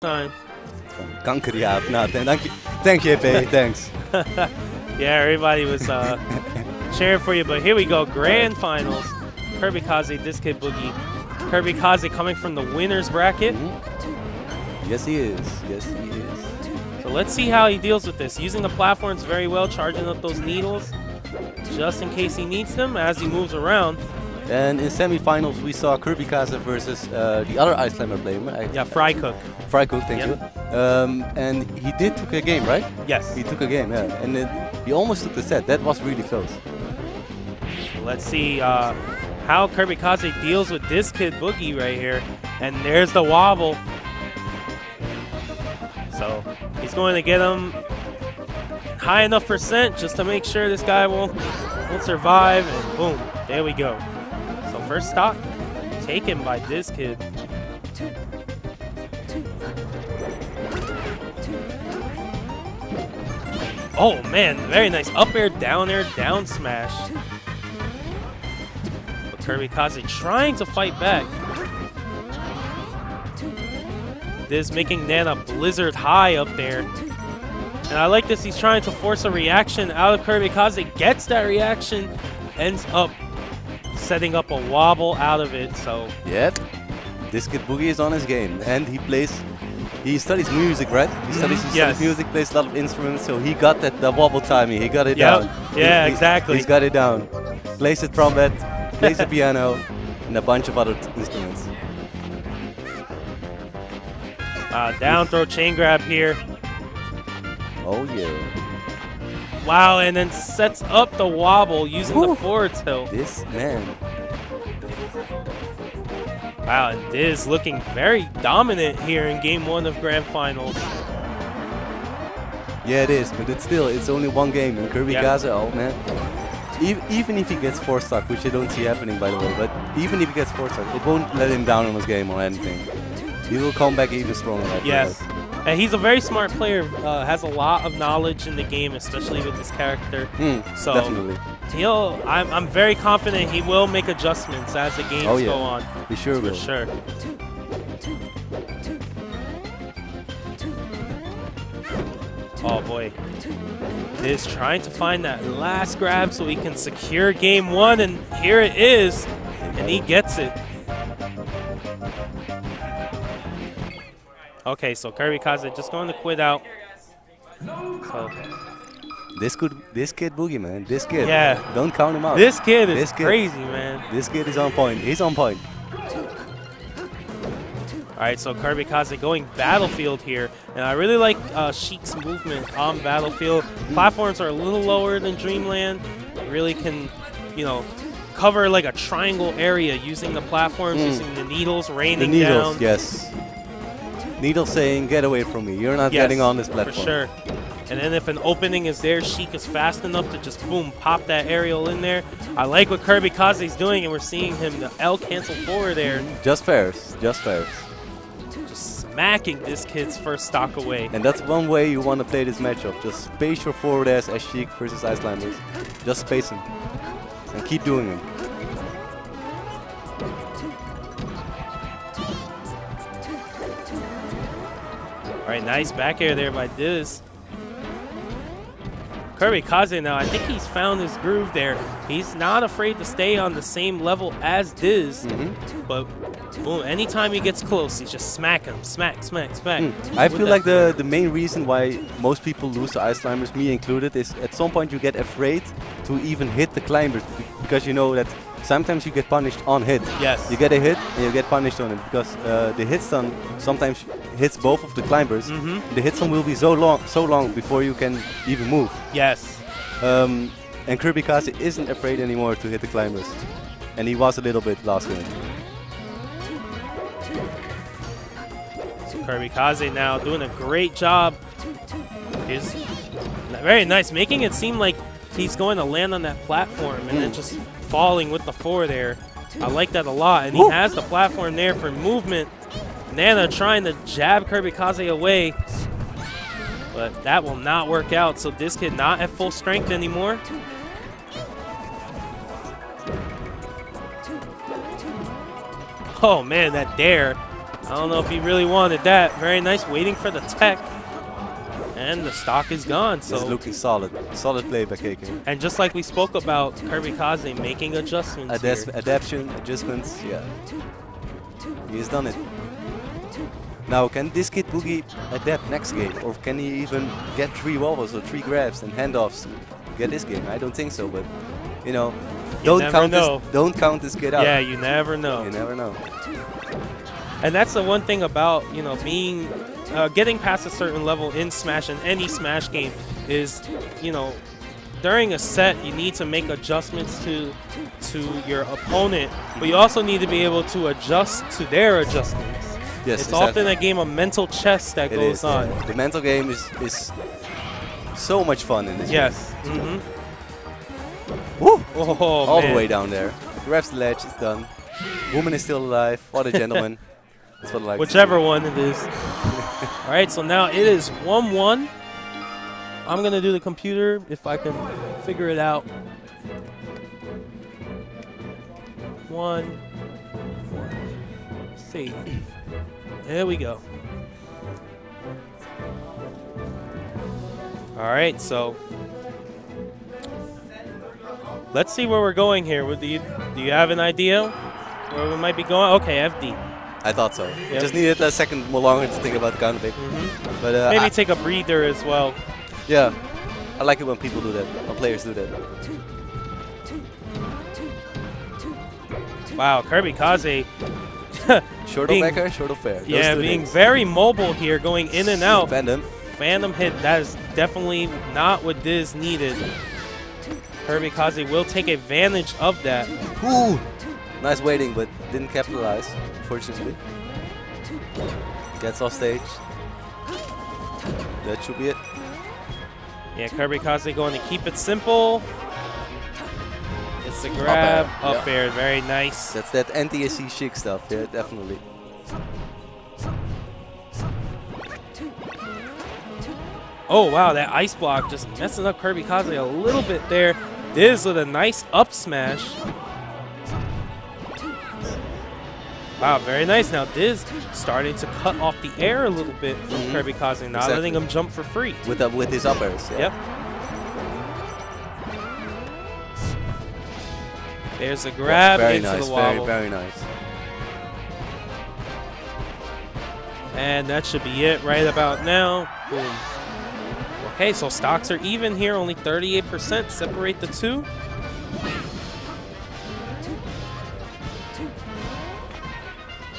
time. Kankerjaap. Nou, th- thank you, thank you, JP. Thanks. Yeah, everybody was uh, cheering for you, but here we go. Grand finals. Kirbykaze, this kid Boogie. Kirbykaze coming from the winner's bracket. Yes, he is. Yes, he is. So let's see how he deals with this. Using the platforms very well, charging up those needles just in case he needs them as he moves around. And in semifinals, we saw Kirbykaze versus uh, the other Ice Climber player. I, Yeah, Fry Cook. Fry Cook, thank Yep. you. Um, and he did took a game, right? Yes. He took a game, yeah. And it, he almost took the set. That was really close. Let's see uh, how Kirbykaze deals with dizzkidboogie right here. And there's the wobble. So he's going to get him high enough percent just to make sure this guy won't, won't survive. And boom, there we go. First stock taken by this kid. Oh man, very nice. Up air, down air, down smash. But Kirbykaze trying to fight back. This making Nana Blizzard high up there. And I like this, he's trying to force a reaction out of Kirbykaze. Gets that reaction, ends up setting up a wobble out of it. So Yep. dizzkidboogie is on his game. And he plays, he studies music, right? He studies, he Mm-hmm. Yes. studies music, plays a lot of instruments. So he got that the wobble timing. He got it Yep. down. Yeah, he- exactly. He's got it down. Plays the trumpet, plays the piano, and a bunch of other instruments. uh, down throw chain grab here. Oh, yeah. Wow, and then sets up the wobble using the Whew. forward tilt. This man. Wow, and Diz looking very dominant here in game one of Grand Finals. Yeah, it is, but it's still, it's only one game. And Kirby Yeah. Gaza, oh man. Even, even if he gets four stuck, which I don't see happening by the way, but even if he gets four stuck, it won't let him down on his game or anything. He will come back even stronger. I Yes. And he's a very smart player, uh, has a lot of knowledge in the game, especially with his character. Hmm, So- definitely. He'll, I'm, I'm very confident he will make adjustments as the games Oh, yeah. go on. He sure For will. sure. Oh boy. Is trying to find that last grab so he can secure game one, and here it is. And he gets it. Okay, so Kirbykaze just going to quit out. So This could, dizzkidboogie, man. This kid. Yeah. Don't count him out. this kid is This kid- crazy, man. This kid is on point. He's on point. All right, so Kirbykaze going Battlefield here, and I really like uh, Sheik's movement on Battlefield. Platforms are a little lower than Dreamland. Really can, you know, cover like a triangle area using the platforms, Mm. using the needles The raining needles, down. yes. Needles saying, get away from me. You're not Yes, getting on this platform. For sure. And then if an opening is there, Sheik is fast enough to just boom, pop that aerial in there. I like what Kirbykaze's doing, and we're seeing him the L cancel forward there, Just fairs. Just fairs. just smacking this kid's first stock away. And that's one way you want to play this matchup. Just space your forward ass as Sheik versus Icelanders. Just space him. And keep doing it. Right, nice back air there by Diz. Kirbykaze now, I think he's found his groove there. He's not afraid to stay on the same level as Diz, Mm-hmm. but boom, anytime he gets close, he's just smacking him, smack, smack, smack. Mm. I feel like the, the main reason why most people lose to Ice Climbers, me included, is at some point you get afraid to even hit the climbers because you know that sometimes you get punished on hit. Yes. You get a hit and you get punished on it because uh, the hit stun sometimes hits both of the climbers. Mhm. The hit stun will be so long, so long before you can even move. Yes. Um, and Kirbykaze isn't afraid anymore to hit the climbers. And he was a little bit last game. Kirbykaze now doing a great job. He's very nice, making it seem like he's going to land on that platform and then just falling with the four there. I like that a lot, and he has the platform there for movement. Nana trying to jab Kirbykaze away, but that will not work out. So this kid not at full strength anymore. Oh man, that dair. I don't know if he really wanted that. Very nice, waiting for the tech. And the stock is gone. So It's looking solid. Solid play by KK. And just like we spoke about Kirbykaze making adjustments adaptation, adjustments, yeah. He has done it. Now, can dizzkidboogie adapt next game? Or can he even get three wobbles or three grabs and handoffs to get this game? I don't think so, but, you know, don't count know. this don't count this kid out. Yeah, you never know. You never know. And that's the one thing about, you know, being, uh, getting past a certain level in Smash and any Smash game is, you know, during a set you need to make adjustments to to your opponent, but you also need to be able to adjust to their adjustments. Yes, it's exactly. often a game of mental chess that It goes is, on. The mental game is, is so much fun in this Yes. Mm-hmm. Game. Woo! Oh, oh All man. the way down there. Grabs the ledge, it's done. Woman is still alive. What a gentleman. That's what I like Whichever one it is. All right, so now it is 1-1. I'm going to do the computer if I can figure it out. One. one. Save. There we go. All right, so let's see where we're going here. With you, do you have an idea where we might be going? Okay, FD. I thought so. Yep. Just needed a second longer to think about the pick. Mhm. But uh, Maybe I- take a breather as well. yeah, I like it when people do that, when players do that. Wow, Kirbykaze. Short Being- of backer, short of fair. Yeah, being things. very mobile here, going in and out. Phantom. Phantom hit, that is definitely not what Diz needed. Kirbykaze will take advantage of that. Ooh. Nice waiting, but didn't capitalize, unfortunately. Gets off stage. That should be it. Yeah, Kirbykaze going to keep it simple. It's the grab, air, up yeah. air, very nice. That's that NTSC Sheik stuff, yeah, definitely. Oh wow, that ice block just messing up Kirby Kaze a little bit there. Diz with a nice up smash. Wow, very nice. Now Diz starting to cut off the air a little bit from Mhm. Kirbykaze, not Exactly. letting him jump for free. With with his uppers. Yeah. Yep. There's a grab very into nice, the very, wobble. very nice. And that should be it right about now. Boom. Okay, so stocks are even here, only 38%. Separate the two.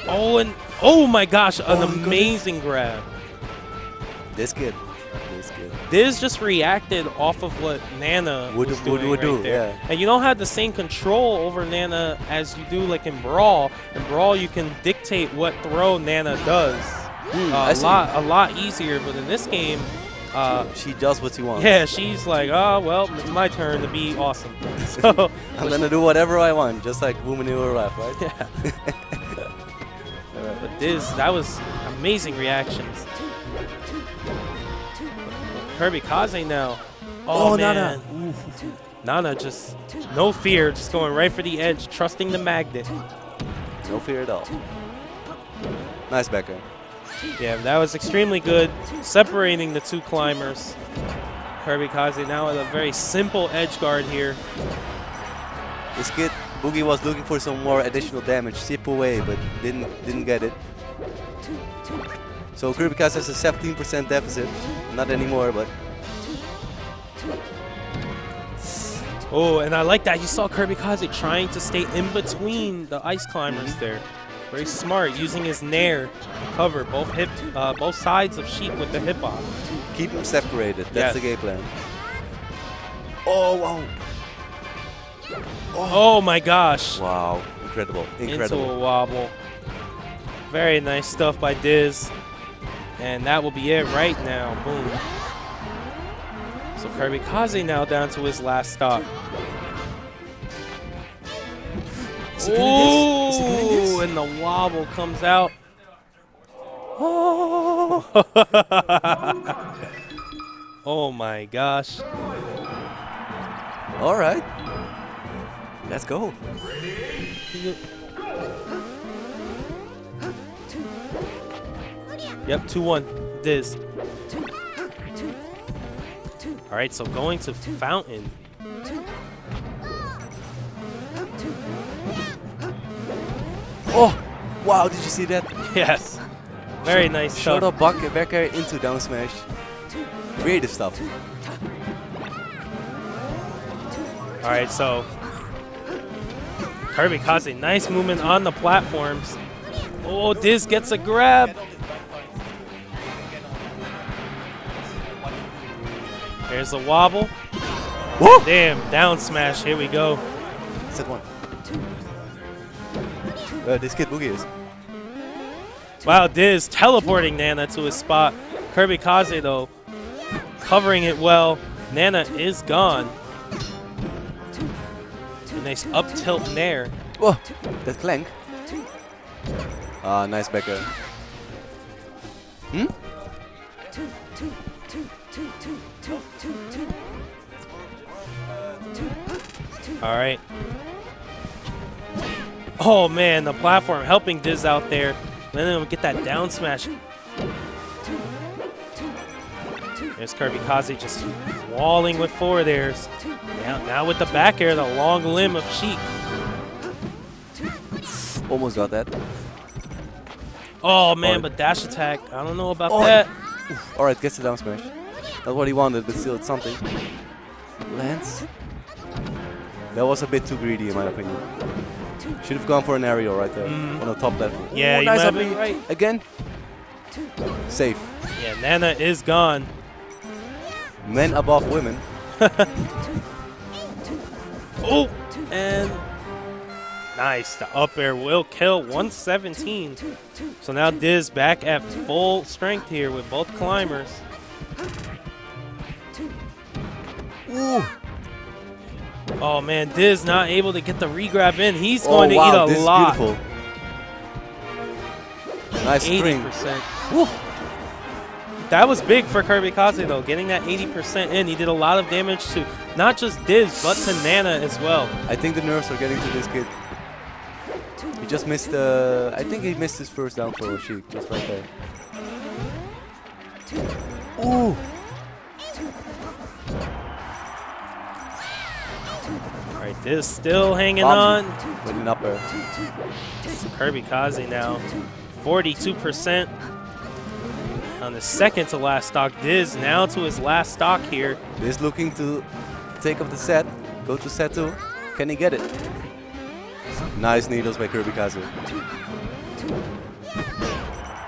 Oh, and oh my gosh, an Oh, amazing grab. This kid. Diz just reacted off of what Nana Would- was doing would right do, there. yeah. And you don't have the same control over Nana as you do like in Brawl. In Brawl, you can dictate what throw Nana does. Hmm, Uh, a lot, a lot easier. But in this game, uh, She does what she wants. yeah, she's like, oh well, it's my turn to be awesome. So I'm gonna do whatever I want, just like woman in left, right? yeah. But Diz, that was amazing reactions. Kirbykaze now. Oh, Oh, man. Nana. Nana just no fear, just going right for the edge, trusting the magnet. No fear at all. Nice backer. Yeah, that was extremely good, separating the two climbers. Kirbykaze now with a very simple edge guard here. This kid, Boogie was looking for some more additional damage, chip away, but didn't didn't get it. So Kirbykaze has a 17% deficit. Not anymore, but Oh, and I like that. You saw Kirbykaze trying to stay in between the ice climbers there. Very smart, using his nair to cover both hip, uh, both sides of Sheep with the hip hop. keep them separated. Yes. That's the game plan. Oh wow! Oh my gosh. Wow, incredible, Incredible. Into incredible. a wobble. Very nice stuff by Diz. And that will be it right now. Boom. So Kirbykaze now down to his last stock. Is he getting? Is he? Ooh, and the wobble comes out. Oh, oh my gosh. All right, let's go. Yep, 2-1. Diz. All right, so going to Fountain. Oh, wow! Did you see that? Yes. Very nice Short stuff. up back, back air into down smash. Creative stuff. All right, so Kirbykaze, nice movement on the platforms. Oh, Diz gets a grab. There's a wobble. Whoa! Damn, down smash. Here we go. Set one. Uh, dizzkidboogie is. Wow, Diz teleporting Nana to his spot. Kirbykaze, though, covering it well. Nana is gone. A nice up tilt nair. Whoa! That clank. Ah, nice back air. Hmm? All right. Oh man, the platform helping Diz out there. Then he'll get that down smash. There's Kirbykaze just walling with forward airs. Now, now with the back air, the long limb of Sheik. Almost got that. Oh man, but dash attack. I don't know about Oh. that. Alright, gets the down smash. Not what he wanted, but still it's something. Lance. That was a bit too greedy in my opinion. Should have gone for an aerial right there Mm. on the top level. Yeah, oh, you nice be right. Again. Safe. Yeah, Nana is gone. Men above women. Oh, and nice. The up air will kill 117. So now Diz back at full strength here with both climbers. Ooh. Oh man, Diz not able to get the regrab in. He's Oh going to wow, eat this a is lot. beautiful. Nice 80%. Woo. That was big for Kirbykaze though, getting that 80% in. He did a lot of damage to not just Diz, but to Nana as well. I think the nerves are getting to this kid. He just missed. Uh, I think he missed his first down throw, Sheik, just right there. Ooh. All right, Diz still hanging Bomb. on. With an up air. Kirbykaze now, 42% on the second to last stock. Diz now to his last stock here. This looking to take up the set. Go to set two. Can he get it? Nice needles by Kirbykaze.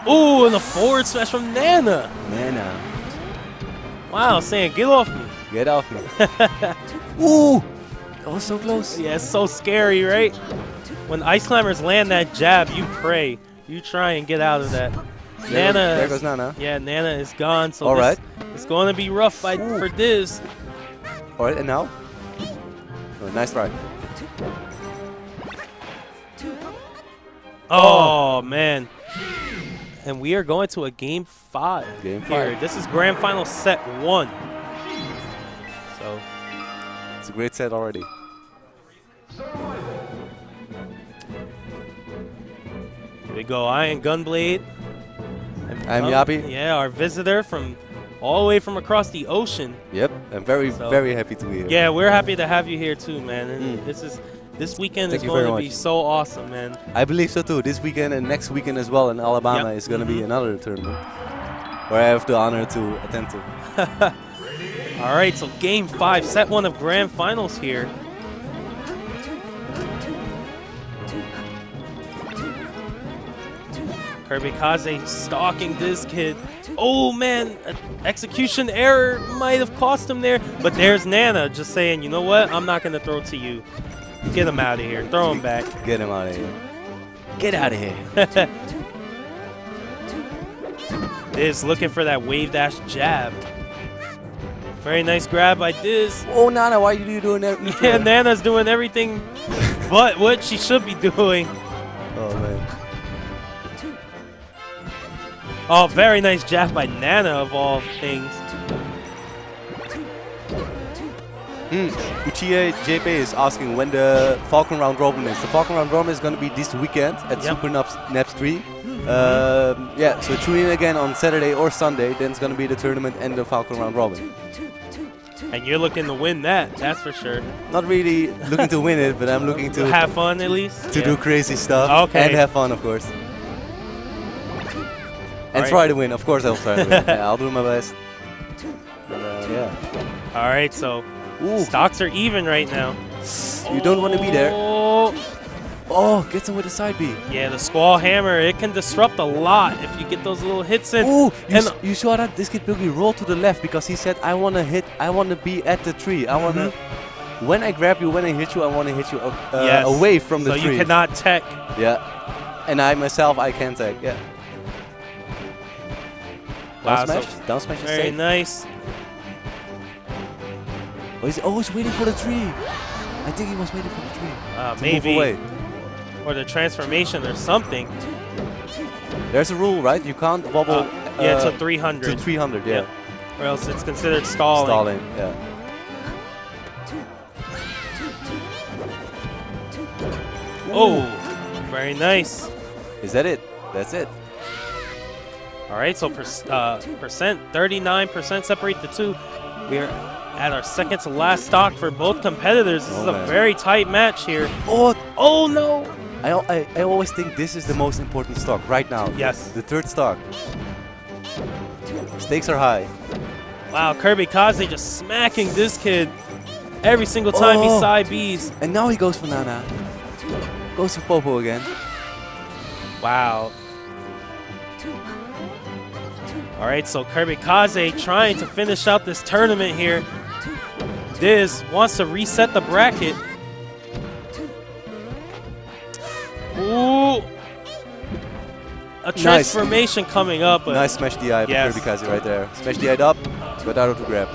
Ooh, and the forward smash from Nana. Nana, Wow, saying get off me. get off me. Ooh! That was so close. Yeah, it's so scary, right? When ice climbers land that jab, you pray. You try and get out of that. There goes- Nana. there goes Nana. Yeah, Nana is gone. So All this- right. it's going to be rough by, for Diz. Alright, and now? Oh, nice try. Oh, oh, man. And we are going to a game five. Game here. five. This is grand final set one. It's a great set already. here we go. Iron Gunblade. I'm Gun- Yappy. Yeah, our visitor from all the way from across the ocean. Yep, I'm very, So- very happy to be here. Yeah, we're happy to have you here too, man. And Mm. this is this weekend Thank is going to be so awesome, man. I believe so too. This weekend and next weekend as well in Alabama Yep. is going to be Mhm. another tournament where I have the honor to attend to. All right, so game five, set one of grand finals here. Kirbykaze stalking this kid. Oh man, execution error might have cost him there, but there's Nana just saying, you know what? I'm not gonna throw to you. Get him out of here. Throw him back. Get him out of here. Get out of here. Is looking for that wave dash jab. Very nice grab by Diz. Oh, Nana, why are you doing that? Yeah, Nana's doing everything but what she should be doing. Oh, man. Oh, very nice jab by Nana of all things. Hmm. Uchiha JP is asking when the Falcon round robin is. The Falcon round robin is going to be this weekend at Yep. Super Naps, Naps 3. Um, yeah, so tune in again on Saturday or Sunday. Then it's going to be the tournament and the Falcon round robin. And you're looking to win that, that's for sure. Not really looking to win it, but I'm looking to have fun at least. to Yeah. do crazy stuff Okay. and have fun, of course. And Alright. try to win. Of course, I'll try to win. yeah, I'll do my best. Uh, yeah. All right, so Ooh, stocks are even right now. you don't want to be there. Oh, Oh, gets him with a side B. yeah, the squall hammer it can disrupt a lot if you get those little hits in. Ooh, you, and- you saw that dizzkidboogie roll to the left because he said, I want to hit, I want to be at the tree. I want to, when I grab you, when I hit you, I want to hit you uh. Yes. away from the so tree. you cannot tech. Yeah. And I myself, I can tech, Yeah. Wow, Down so smash. Down smash is Very safe. nice. Oh, he's always waiting for the tree. I think he was waiting for the tree. Uh, maybe Move away. Or the transformation or something. There's a rule, right? You can't wobble Uh, yeah, uh, to 300, to 300. Yeah. or else it's considered stalling. Stalling. Yeah. Oh, very nice. Is that it? That's it. All right, so per, uh, percent 39% separate the two. We're at our second to last stock for both competitors. This Oh, is a man. very tight match here. Oh, Oh no! I, I, I always think this is the most important stock right now. Yes. The third stock. Stakes are high. Wow, Kirbykaze just smacking this kid every single time he Oh. side Bs. And now he goes for Nana. Goes for Popo again. Wow. All right, so Kirbykaze trying to finish out this tournament here. Diz wants to reset the bracket. A transformation coming up. But Nice smash DI Yes. for Kirby right there. Smash DI up, got out of the grab.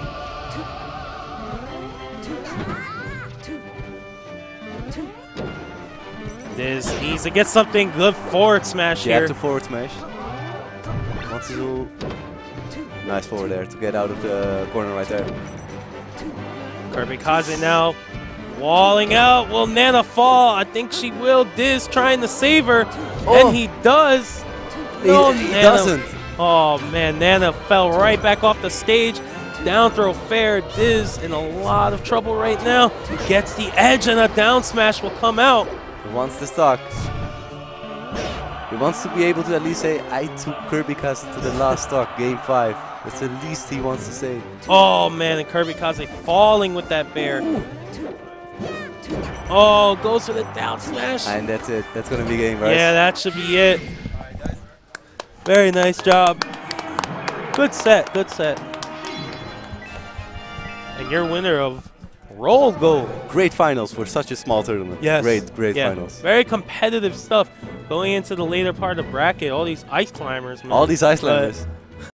Diz needs to get something good forward smash Jab here. to forward smash. Wants to do nice forward there to get out of the corner right there. Kirbykaze now walling out. Will Nana fall? I think she will. Diz trying to save her, Oh. and he does. No, he, he Nana. doesn't. Oh man, Nana fell right back off the stage. Down throw fair. Diz in a lot of trouble right now. Gets the edge, and a down smash will come out. He wants the stock. He wants to be able to at least say, I took Kirbykaze to the last stock, game five. That's the least he wants to say. Oh man, and Kirbykaze falling with that bear. Oh, goes for the down smash. And that's it. That's gonna be game, right? Yeah, that should be it. Very nice job. Good set, good set. And you're winner of Roll Gold. Great finals for such a small tournament. Yes. Great, great yeah. finals. Very competitive stuff. Going into the later part of the bracket, all these ice climbers, man. All these But Icelanders.